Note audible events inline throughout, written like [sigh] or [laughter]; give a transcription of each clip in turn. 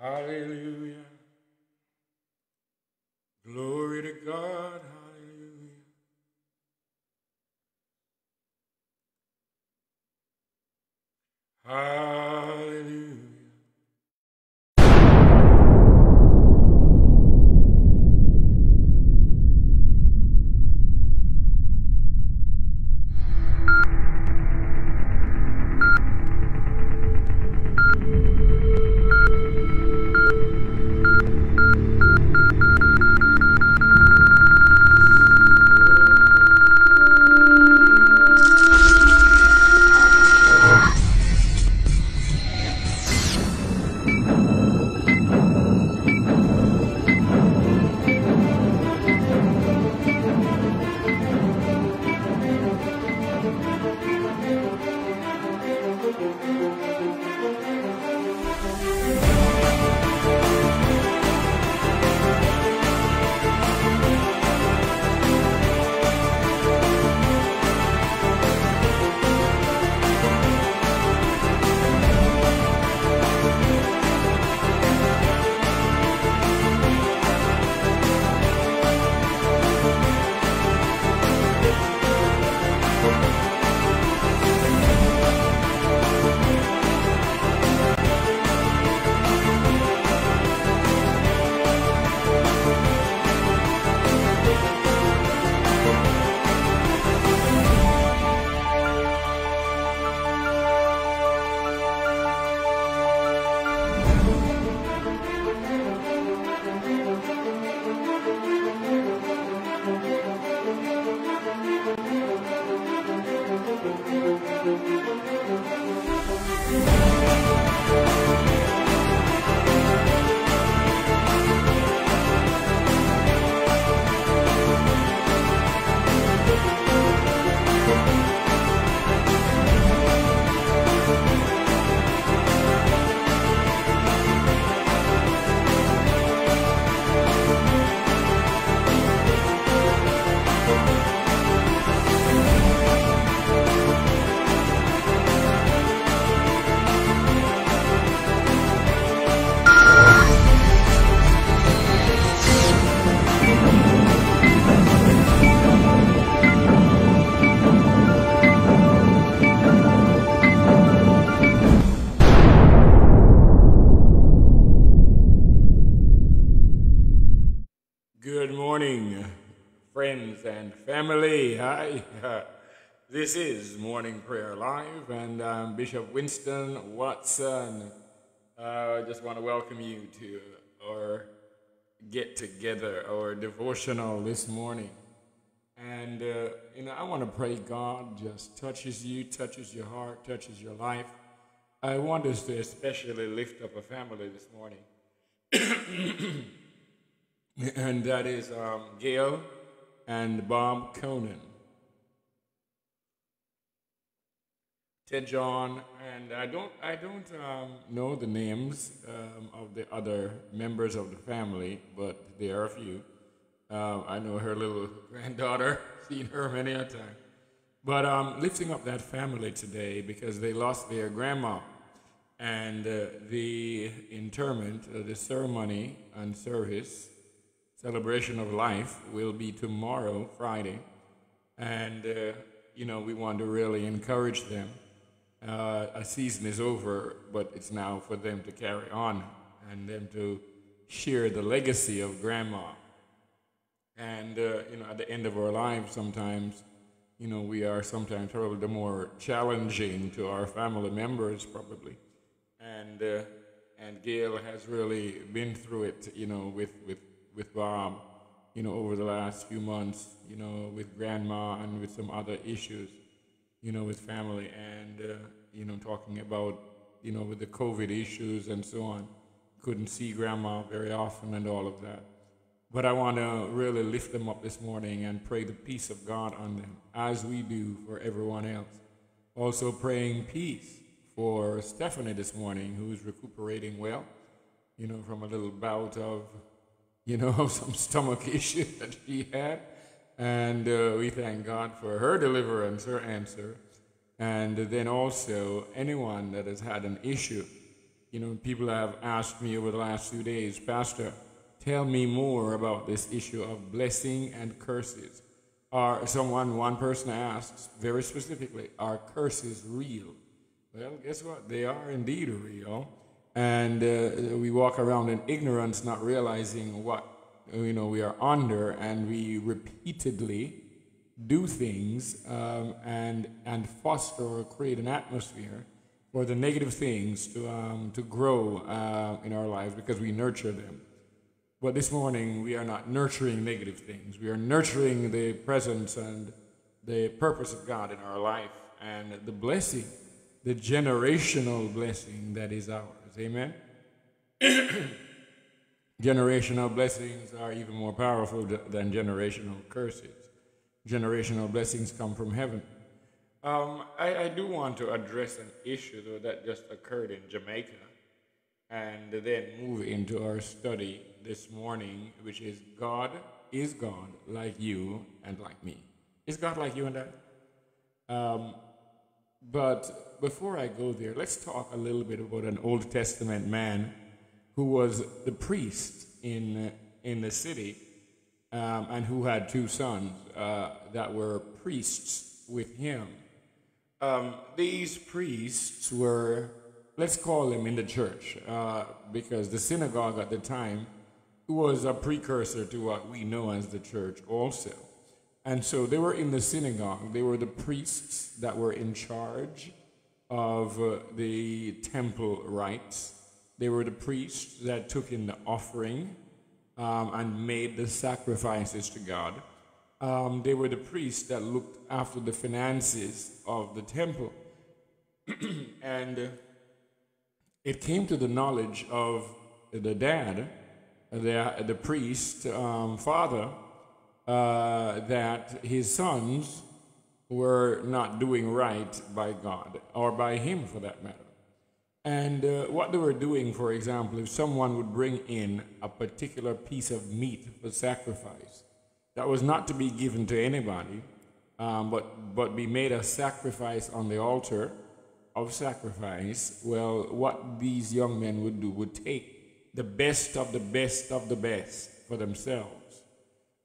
Hallelujah. Glory to God. Hallelujah. Hallelujah. Friends and family. Hi. [laughs] This is Morning Prayer Live, and I'm Bishop Winston Watson. Uh, I just want to welcome you to our get together, our devotional this morning. And, uh, you know, I want to pray God just touches you, touches your heart, touches your life. I want us to especially lift up a family this morning. [coughs] and that is um, Gail and Bob Conan. Ted John, and I don't, I don't um, know the names um, of the other members of the family, but there are a few. Um, I know her little [laughs] granddaughter, [laughs] seen her many a time. But um, lifting up that family today because they lost their grandma. And uh, the interment, uh, the ceremony and service, celebration of life will be tomorrow, Friday. And, uh, you know, we want to really encourage them. Uh, a season is over, but it's now for them to carry on and them to share the legacy of grandma. And, uh, you know, at the end of our lives, sometimes, you know, we are sometimes probably the more challenging to our family members, probably. And, uh, and Gail has really been through it, you know, with, with, with Bob, you know, over the last few months, you know, with grandma and with some other issues, you know, with family and, uh, you know, talking about, you know, with the COVID issues and so on. Couldn't see grandma very often and all of that. But I want to really lift them up this morning and pray the peace of God on them, as we do for everyone else. Also, praying peace for Stephanie this morning, who's recuperating well, you know, from a little bout of, you know, [laughs] some stomach issue [laughs] that she had. And uh, we thank God for her deliverance, her answer. And then also, anyone that has had an issue You know, people have asked me over the last few days, Pastor, tell me more about this issue of blessing and curses. Are someone, one person asks very specifically, are curses real? Well, guess what? They are indeed real. And uh, we walk around in ignorance, not realizing what you know we are under, and we repeatedly do things um, and and foster or create an atmosphere for the negative things to um, to grow uh, in our lives because we nurture them. But this morning, we are not nurturing negative things. We are nurturing the presence and the purpose of God in our life and the blessing, the generational blessing that is ours. Amen? [clears throat] generational blessings are even more powerful than generational curses. Generational blessings come from heaven. Um, I, I do want to address an issue, though, that just occurred in Jamaica and then move into our study this morning, which is God is God like you and like me. Is God like you and I? Um, but before I go there, let's talk a little bit about an Old Testament man who was the priest in, in the city um, and who had two sons uh, that were priests with him. Um, these priests were let's call them in the church, uh, because the synagogue at the time was a precursor to what we know as the church also. And so they were in the synagogue. They were the priests that were in charge of uh, the temple rites. They were the priests that took in the offering um, and made the sacrifices to God. Um, they were the priests that looked after the finances of the temple. [clears throat] and uh, it came to the knowledge of the dad, the, the priest, um, father, uh, that his sons were not doing right by God, or by him for that matter. And uh, what they were doing, for example, if someone would bring in a particular piece of meat for sacrifice, that was not to be given to anybody, um, but, but be made a sacrifice on the altar of sacrifice, well, what these young men would do would take the best of the best of the best for themselves.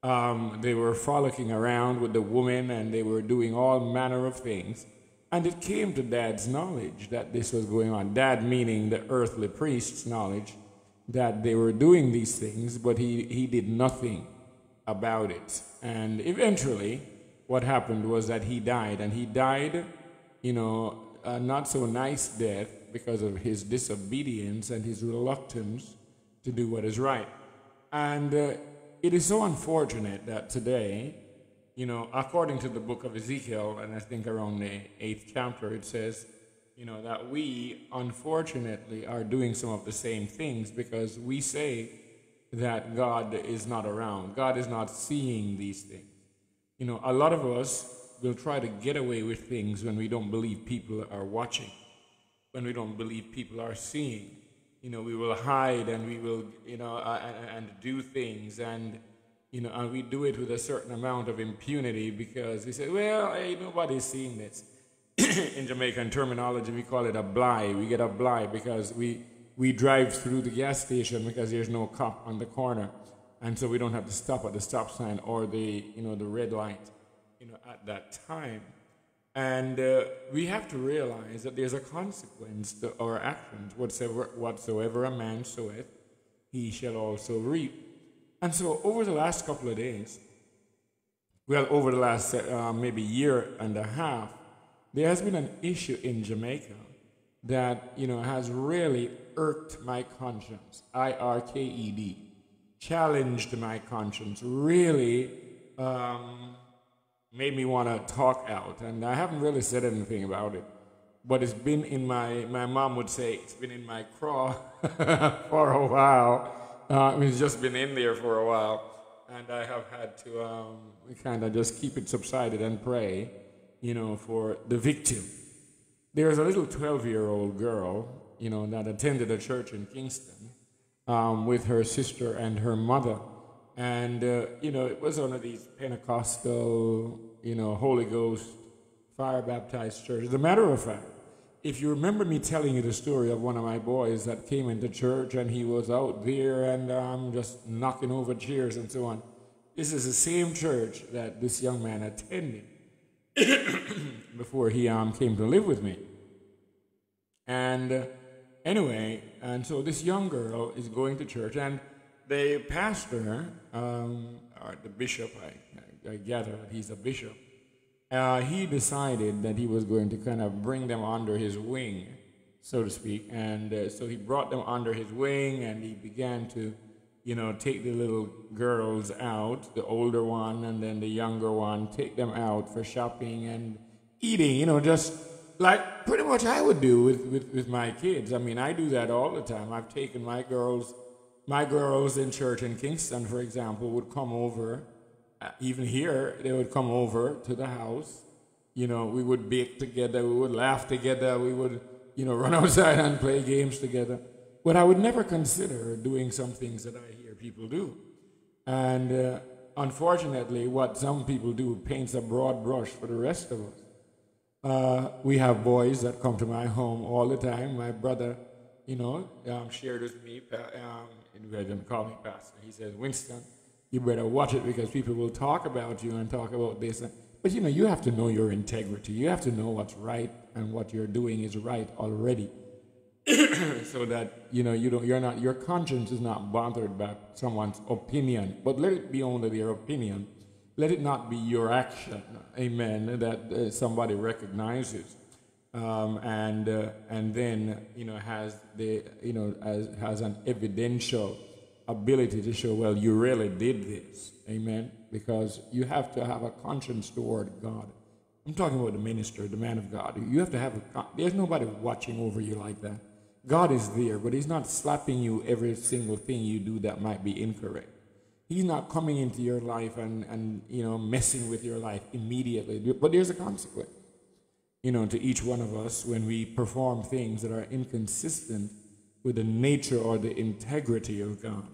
Um, they were frolicking around with the woman and they were doing all manner of things. And it came to dad's knowledge that this was going on. Dad, meaning the earthly priest's knowledge that they were doing these things, but he, he did nothing about it. And eventually, what happened was that he died, and he died, you know, a not so nice death because of his disobedience and his reluctance to do what is right. And uh, it is so unfortunate that today, you know, according to the book of Ezekiel, and I think around the eighth chapter, it says, you know, that we unfortunately are doing some of the same things because we say that God is not around. God is not seeing these things. You know, a lot of us we'll try to get away with things when we don't believe people are watching, when we don't believe people are seeing. You know, we will hide and we will, you know, uh, and, and do things and, you know, and we do it with a certain amount of impunity because we say, well, hey, nobody's seeing this. [coughs] In Jamaican terminology, we call it a bly. We get a bly because we, we drive through the gas station because there's no cop on the corner. And so we don't have to stop at the stop sign or the, you know, the red light you know, at that time. And uh, we have to realize that there's a consequence to our actions. Whatsoever, whatsoever a man soweth, he shall also reap. And so, over the last couple of days, well, over the last uh, maybe year and a half, there has been an issue in Jamaica that you know has really irked my conscience. I R K E D, challenged my conscience. Really. Um, made me want to talk out. And I haven't really said anything about it. But it's been in my, my mom would say, it's been in my craw [laughs] for a while. Uh, it's just been in there for a while. And I have had to um, kind of just keep it subsided and pray, you know, for the victim. There's a little 12 year old girl, you know, that attended a church in Kingston um, with her sister and her mother. And, uh, you know, it was one of these Pentecostal, you know, Holy Ghost, fire baptized churches. As a matter of fact, if you remember me telling you the story of one of my boys that came into church and he was out there and um, just knocking over chairs and so on, this is the same church that this young man attended [coughs] before he um, came to live with me. And uh, anyway, and so this young girl is going to church, and the pastor, um, or the bishop, I, I gather he's a bishop, uh, he decided that he was going to kind of bring them under his wing, so to speak. And uh, so he brought them under his wing and he began to, you know, take the little girls out, the older one and then the younger one, take them out for shopping and eating, you know, just like pretty much I would do with, with, with my kids. I mean, I do that all the time. I've taken my girls, my girls in church in Kingston, for example, would come over uh, even here, they would come over to the house. You know, we would bake together, we would laugh together, we would, you know, [laughs] run outside and play games together. But I would never consider doing some things that I hear people do. And uh, unfortunately, what some people do paints a broad brush for the rest of us. Uh, we have boys that come to my home all the time. My brother, you know, um, shared with me, um, he didn't call me pastor. He says, Winston, you better watch it because people will talk about you and talk about this. But you know, you have to know your integrity. You have to know what's right and what you're doing is right already. [clears throat] so that you know you don't you're not your conscience is not bothered by someone's opinion, but let it be only their opinion. Let it not be your action, amen, that uh, somebody recognizes. Um, and uh, and then you know has the you know as, has an evidential ability to show, well, you really did this. Amen. Because you have to have a conscience toward God. I'm talking about the minister, the man of God. You have to have a, there's nobody watching over you like that. God is there, but He's not slapping you every single thing you do that might be incorrect. He's not coming into your life and, and you know messing with your life immediately. But there's a consequence, you know, to each one of us when we perform things that are inconsistent with the nature or the integrity of God.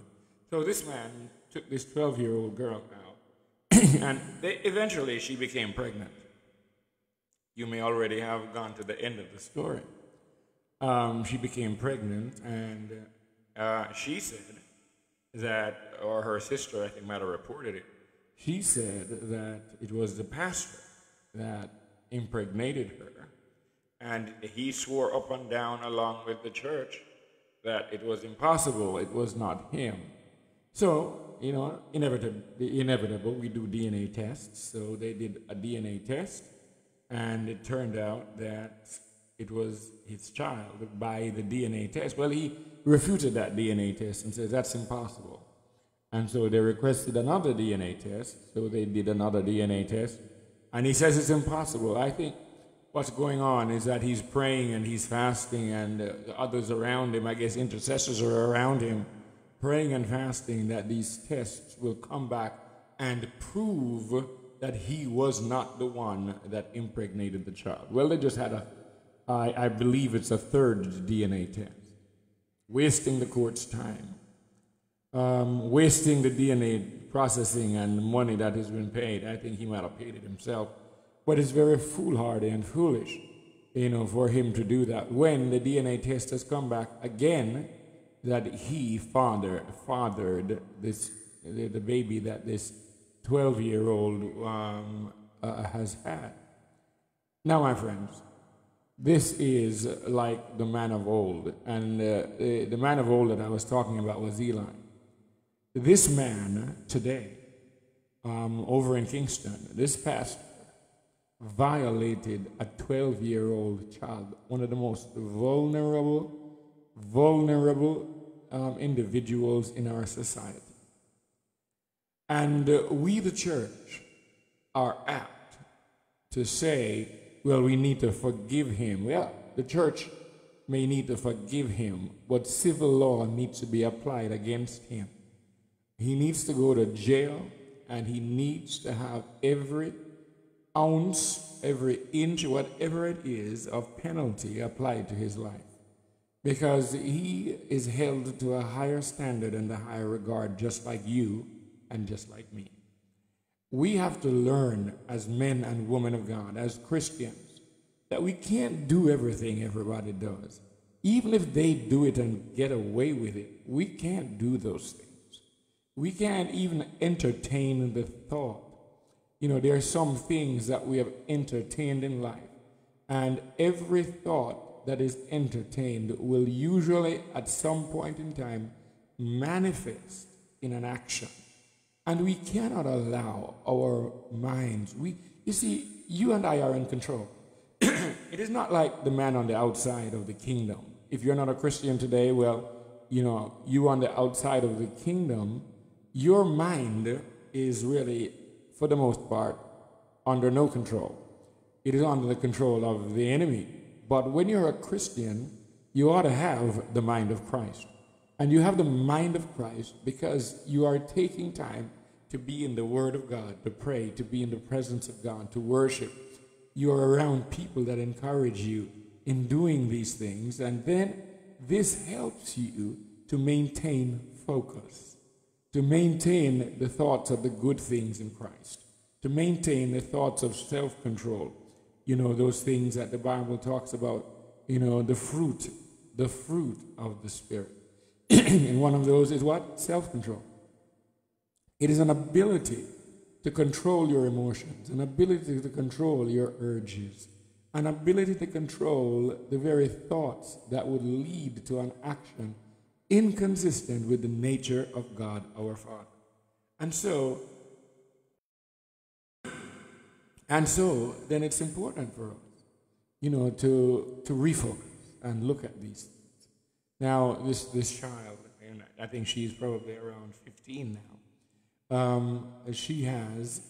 So this man took this 12 year old girl out, [clears throat] and they, eventually she became pregnant. You may already have gone to the end of the story. Um, she became pregnant, and uh, she said that, or her sister, I think, might have reported it. She said that it was the pastor that impregnated her, and he swore up and down, along with the church, that it was impossible, it was not him. So, you know, inevitable, inevitable, we do DNA tests. So they did a DNA test, and it turned out that it was his child by the DNA test. Well, he refuted that DNA test and says that's impossible. And so they requested another DNA test. So they did another DNA test. And he says it's impossible. I think what's going on is that he's praying and he's fasting, and uh, others around him, I guess intercessors are around him praying and fasting that these tests will come back and prove that he was not the one that impregnated the child. Well, they just had a, I, I believe it's a third DNA test, wasting the court's time, um, wasting the DNA processing and the money that has been paid. I think he might have paid it himself. But it's very foolhardy and foolish, you know, for him to do that. When the DNA test has come back again, that he father, fathered this, the, the baby that this 12 year old um, uh, has had. Now, my friends, this is like the man of old. And uh, the, the man of old that I was talking about was Eli. This man today, um, over in Kingston, this pastor, violated a 12 year old child, one of the most vulnerable vulnerable um, individuals in our society. And uh, we, the church, are apt to say, well, we need to forgive him. Well, the church may need to forgive him, but civil law needs to be applied against him. He needs to go to jail and he needs to have every ounce, every inch, whatever it is, of penalty applied to his life because he is held to a higher standard and a higher regard, just like you and just like me. We have to learn as men and women of God, as Christians, that we can't do everything everybody does. Even if they do it and get away with it, we can't do those things. We can't even entertain the thought. You know, there are some things that we have entertained in life, and every thought that is entertained will usually, at some point in time, manifest in an action. And we cannot allow our minds. We, you see, you and I are in control. [clears throat] it is not like the man on the outside of the kingdom. If you're not a Christian today, well, you know, you on the outside of the kingdom, your mind is really, for the most part, under no control. It is under the control of the enemy. But when you're a Christian, you ought to have the mind of Christ. And you have the mind of Christ because you are taking time to be in the Word of God, to pray, to be in the presence of God, to worship. You're around people that encourage you in doing these things, and then this helps you to maintain focus, to maintain the thoughts of the good things in Christ, to maintain the thoughts of self control. You know, those things that the Bible talks about, you know, the fruit, the fruit of the Spirit. [clears throat] and one of those is what? Self control. It is an ability to control your emotions, an ability to control your urges, an ability to control the very thoughts that would lead to an action inconsistent with the nature of God our Father. And so, and so, then it's important for us, you know, to, to refocus and look at these things. now, this, this child, I think she's probably around 15 now, um, she has,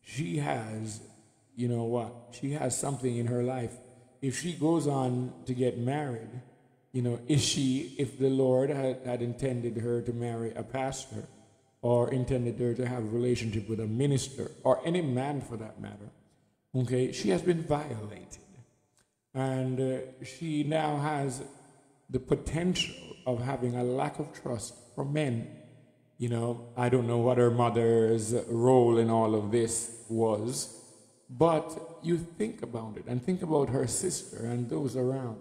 she has, you know what, she has something in her life. If she goes on to get married, you know, is she, if the Lord had, had intended her to marry a pastor, or intended her to have a relationship with a minister, or any man for that matter, okay, she has been violated. And uh, she now has the potential of having a lack of trust for men. You know, I don't know what her mother's role in all of this was, but you think about it and think about her sister and those around.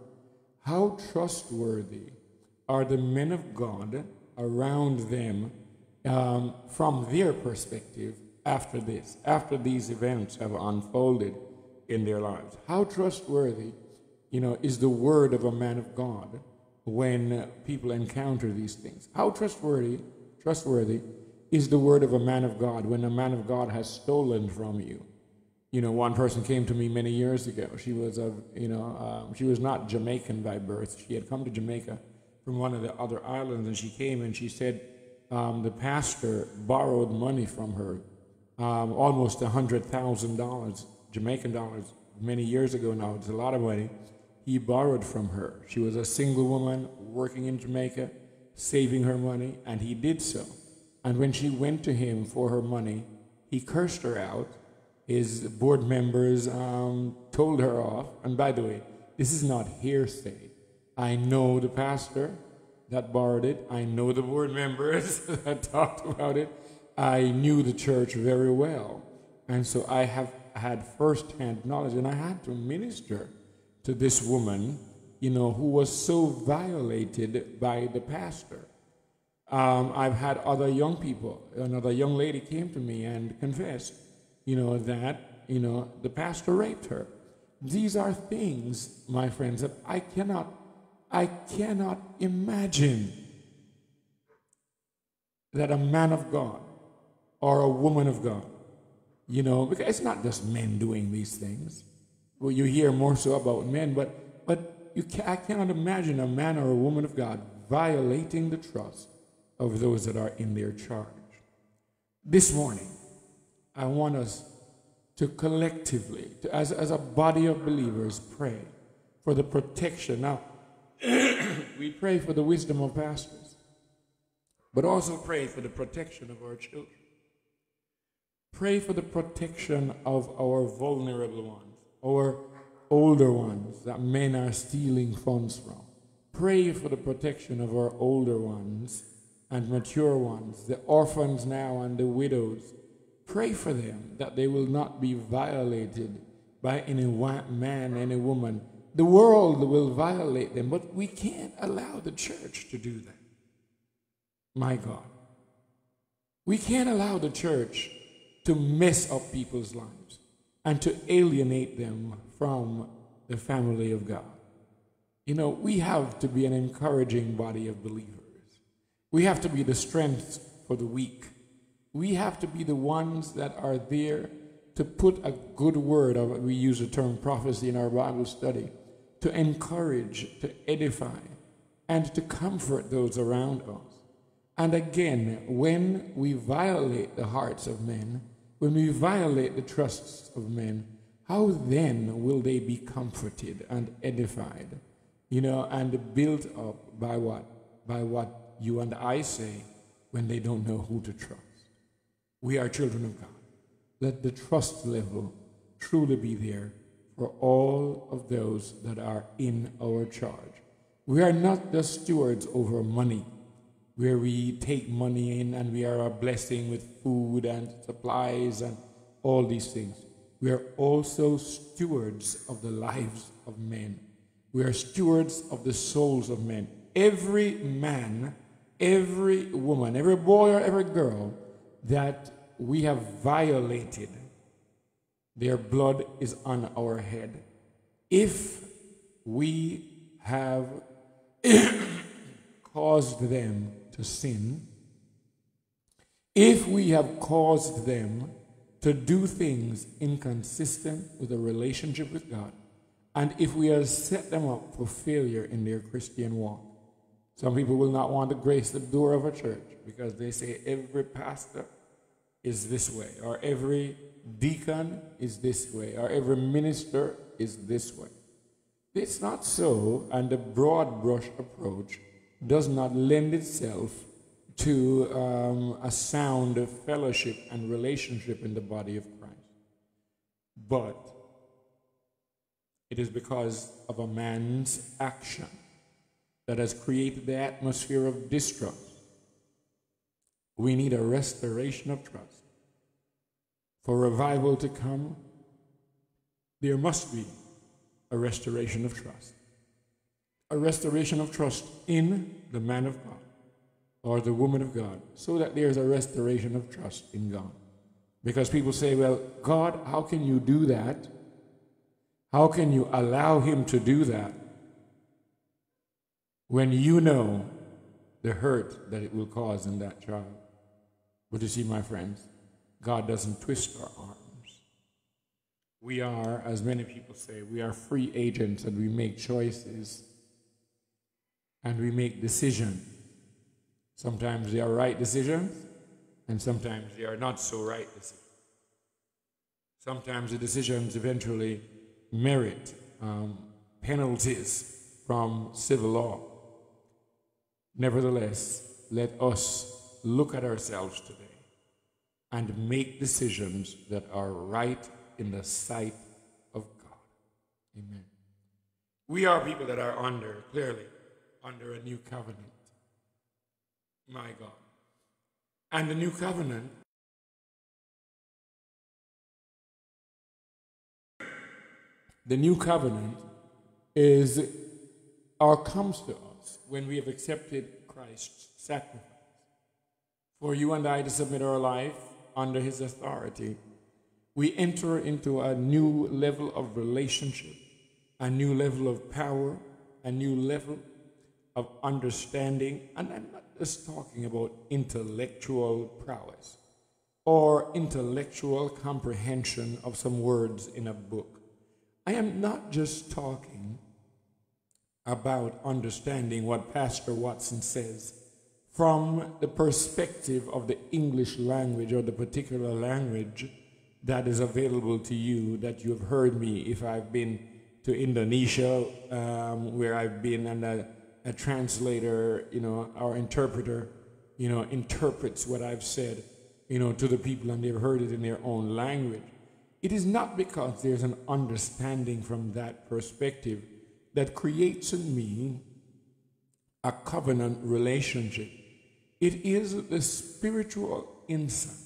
How trustworthy are the men of God around them um, from their perspective after this, after these events have unfolded in their lives? How trustworthy, you know, is the word of a man of God when people encounter these things. How trustworthy, trustworthy is the word of a man of God when a man of God has stolen from you? You know, one person came to me many years ago. She was of, you know, um, she was not Jamaican by birth. She had come to Jamaica from one of the other islands, and she came and she said um, the pastor borrowed money from her, um, almost a hundred thousand dollars, Jamaican dollars, many years ago now. It's a lot of money he borrowed from her. She was a single woman working in Jamaica, saving her money, and he did so. And when she went to him for her money, he cursed her out. His board members um, told her off. And by the way, this is not hearsay. I know the pastor that borrowed it. I know the board members [laughs] that talked about it. I knew the church very well. And so I have had firsthand knowledge, and I had to minister to this woman, you know, who was so violated by the pastor. Um, I've had other young people, another young lady came to me and confessed, you know, that, you know, the pastor raped her. These are things, my friends, that I cannot, I cannot imagine that a man of God or a woman of God, you know, because it's not just men doing these things well, you hear more so about men, but, but you can, I cannot imagine a man or a woman of God violating the trust of those that are in their charge. This morning, I want us to collectively, to, as, as a body of believers, pray for the protection. Now, [clears throat] we pray for the wisdom of pastors, but also pray for the protection of our children. Pray for the protection of our vulnerable ones our older ones that men are stealing funds from. Pray for the protection of our older ones and mature ones, the orphans now and the widows. Pray for them that they will not be violated by any man, any woman. The world will violate them, but we can't allow the church to do that. My God. We can't allow the church to mess up people's lives and to alienate them from the family of God. You know, we have to be an encouraging body of believers. We have to be the strength for the weak. We have to be the ones that are there to put a good word, or we use the term prophecy in our Bible study, to encourage, to edify, and to comfort those around us. And again, when we violate the hearts of men, when we violate the trusts of men, how then will they be comforted and edified, you know, and built up by what? By what you and I say when they don't know who to trust. We are children of God. Let the trust level truly be there for all of those that are in our charge. We are not the stewards over money, where we take money in and we are a blessing with food and supplies and all these things. We are also stewards of the lives of men. We are stewards of the souls of men. Every man, every woman, every boy or every girl that we have violated, their blood is on our head. If we have [coughs] caused them to sin, if we have caused them to do things inconsistent with a relationship with God, and if we have set them up for failure in their Christian walk. Some people will not want to grace the door of a church because they say every pastor is this way, or every deacon is this way, or every minister is this way. It's not so, and the broad brush approach does not lend itself to um, a sound of fellowship and relationship in the body of Christ. But it is because of a man's action that has created the atmosphere of distrust. We need a restoration of trust. For revival to come, there must be a restoration of trust. A restoration of trust in the man of God or the woman of God, so that there's a restoration of trust in God. Because people say, well, God, how can you do that? How can you allow Him to do that when you know the hurt that it will cause in that child? But you see, my friends, God doesn't twist our arms. We are, as many people say, we are free agents and we make choices and we make decisions Sometimes they are right decisions, and sometimes they are not so right decisions. Sometimes the decisions eventually merit um, penalties from civil law. Nevertheless, let us look at ourselves today and make decisions that are right in the sight of God. Amen. We are people that are under, clearly, under a new covenant my God. And the new covenant the new covenant is or comes to us when we have accepted Christ's sacrifice. For you and I to submit our life under his authority, we enter into a new level of relationship, a new level of power, a new level of understanding. And I'm not just talking about intellectual prowess or intellectual comprehension of some words in a book. I am not just talking about understanding what Pastor Watson says from the perspective of the English language or the particular language that is available to you that you have heard me if I've been to Indonesia, um, where I've been and uh, a translator, you know, our interpreter, you know, interprets what I've said, you know, to the people and they've heard it in their own language. It is not because there's an understanding from that perspective that creates in me a covenant relationship. It is the spiritual insight.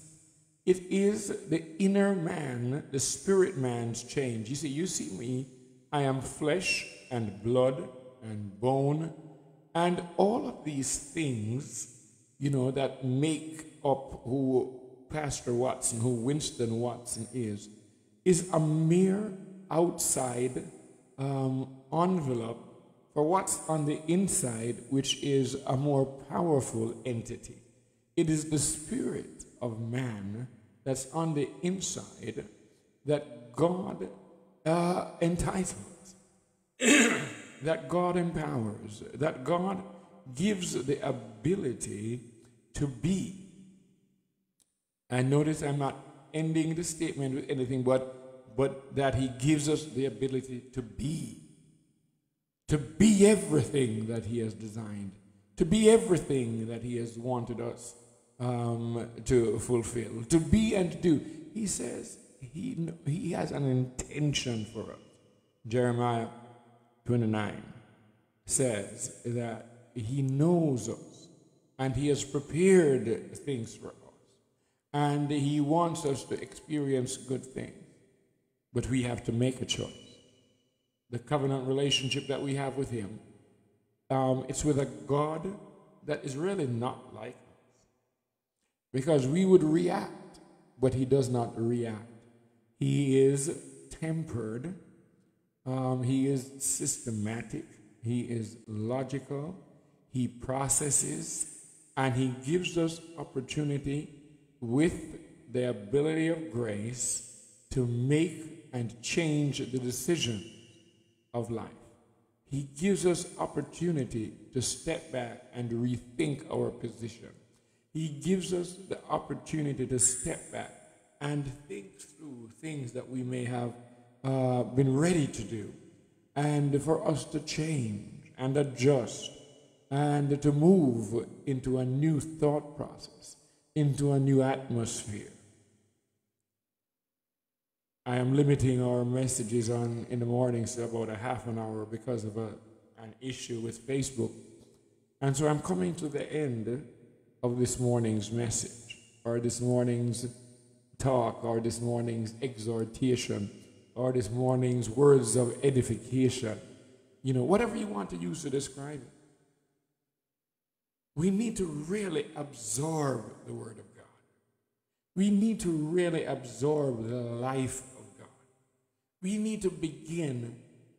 It is the inner man, the spirit man's change. You see, you see me, I am flesh and blood and bone and all of these things, you know, that make up who Pastor Watson, who Winston Watson is, is a mere outside um, envelope for what's on the inside, which is a more powerful entity. It is the spirit of man that's on the inside that God uh, entitles, [clears throat] that God empowers, that God gives the ability to be. And notice I'm not ending the statement with anything but, but that He gives us the ability to be to be everything that He has designed, to be everything that He has wanted us um, to fulfill, to be and to do. He says he, he has an intention for us. Jeremiah 29 says that He knows us and He has prepared things for us. And He wants us to experience good things. But we have to make a choice the covenant relationship that we have with Him. Um, it's with a God that is really not like us. Because we would react, but He does not react. He is tempered, um, He is systematic, He is logical, He processes, and He gives us opportunity with the ability of grace to make and change the decision of life. He gives us opportunity to step back and rethink our position. He gives us the opportunity to step back and think through things that we may have uh, been ready to do, and for us to change and adjust and to move into a new thought process, into a new atmosphere. I am limiting our messages on in the mornings to about a half an hour because of a, an issue with Facebook. And so I'm coming to the end of this morning's message, or this morning's talk, or this morning's exhortation, or this morning's words of edification. You know, whatever you want to use to describe it. We need to really absorb the Word of God. We need to really absorb the life we need to begin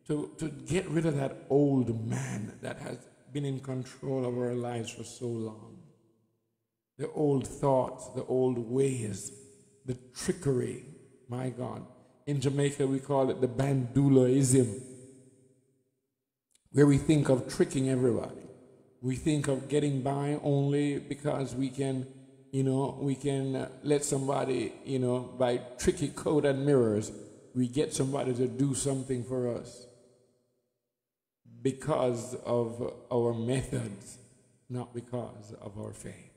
to, to get rid of that old man that has been in control of our lives for so long. The old thoughts, the old ways, the trickery, my God. In Jamaica, we call it the bandulaism, where we think of tricking everybody. We think of getting by only because we can, you know, we can let somebody, you know, by tricky code and mirrors, we get somebody to do something for us because of our methods, not because of our faith,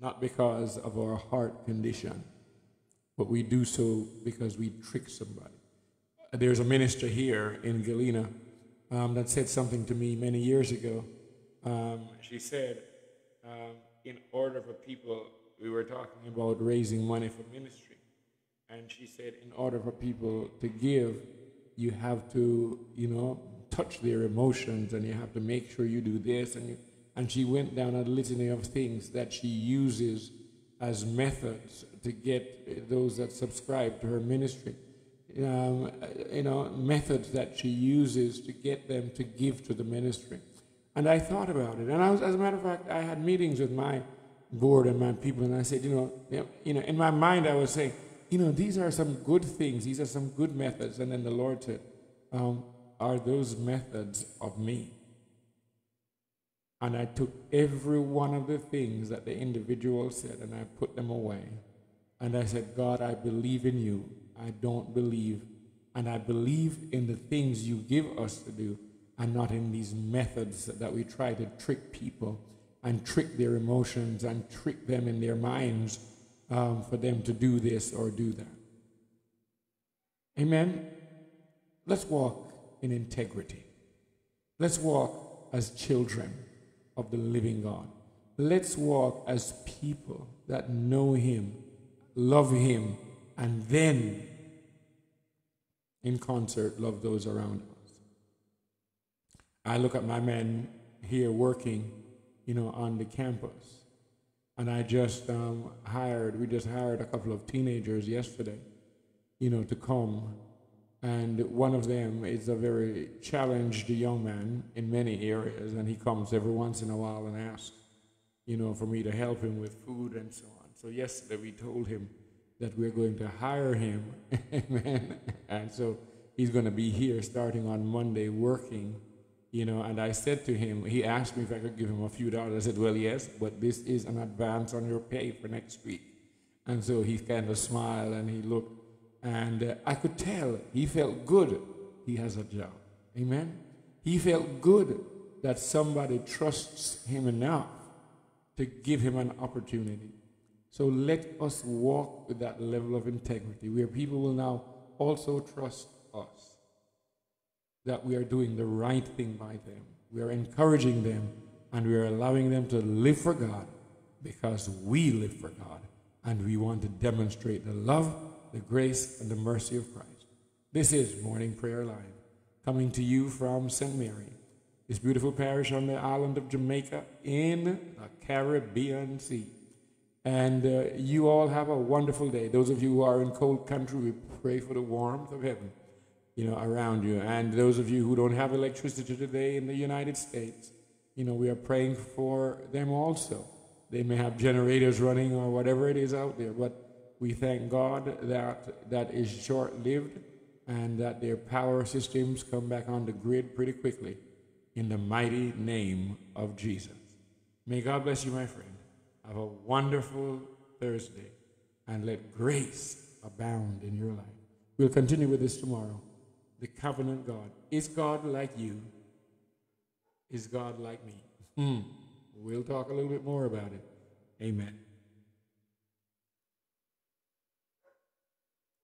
not because of our heart condition, but we do so because we trick somebody. There's a minister here in Galena um, that said something to me many years ago. Um, she said, um, in order for people, we were talking about raising money for ministry and she said, in order for people to give, you have to, you know, touch their emotions and you have to make sure you do this. And, you, and she went down a litany of things that she uses as methods to get those that subscribe to her ministry. Um, you know, methods that she uses to get them to give to the ministry. And I thought about it. And I was, as a matter of fact, I had meetings with my board and my people, and I said, you know, you know, in my mind, I was saying, you know, these are some good things, these are some good methods. And then the Lord said, um, Are those methods of me? And I took every one of the things that the individual said and I put them away. And I said, God, I believe in you. I don't believe. And I believe in the things you give us to do and not in these methods that we try to trick people and trick their emotions and trick them in their minds um, for them to do this or do that. Amen. Let's walk in integrity. Let's walk as children of the living God. Let's walk as people that know Him, love Him, and then in concert love those around us. I look at my men here working, you know, on the campus. And I just um, hired, we just hired a couple of teenagers yesterday, you know, to come. And one of them is a very challenged young man in many areas, and he comes every once in a while and asks, you know, for me to help him with food and so on. So yesterday we told him that we're going to hire him, [laughs] amen. And so he's going to be here starting on Monday working you know, and I said to him, he asked me if I could give him a few dollars. I said, well, yes, but this is an advance on your pay for next week. And so he kind of smiled and he looked, and uh, I could tell he felt good he has a job. Amen? He felt good that somebody trusts him enough to give him an opportunity. So let us walk with that level of integrity where people will now also trust us that we are doing the right thing by them. We are encouraging them and we are allowing them to live for God because we live for God and we want to demonstrate the love, the grace, and the mercy of Christ. This is Morning Prayer Live, coming to you from St. Mary, this beautiful parish on the island of Jamaica in the Caribbean Sea. And uh, you all have a wonderful day. Those of you who are in cold country, we pray for the warmth of heaven you know, around you. And those of you who don't have electricity today in the United States, you know, we are praying for them also. They may have generators running or whatever it is out there, but we thank God that that is short-lived and that their power systems come back on the grid pretty quickly in the mighty name of Jesus. May God bless you, my friend. Have a wonderful Thursday and let grace abound in your life. We'll continue with this tomorrow the covenant God. Is God like you? Is God like me? Hmm. We'll talk a little bit more about it. Amen.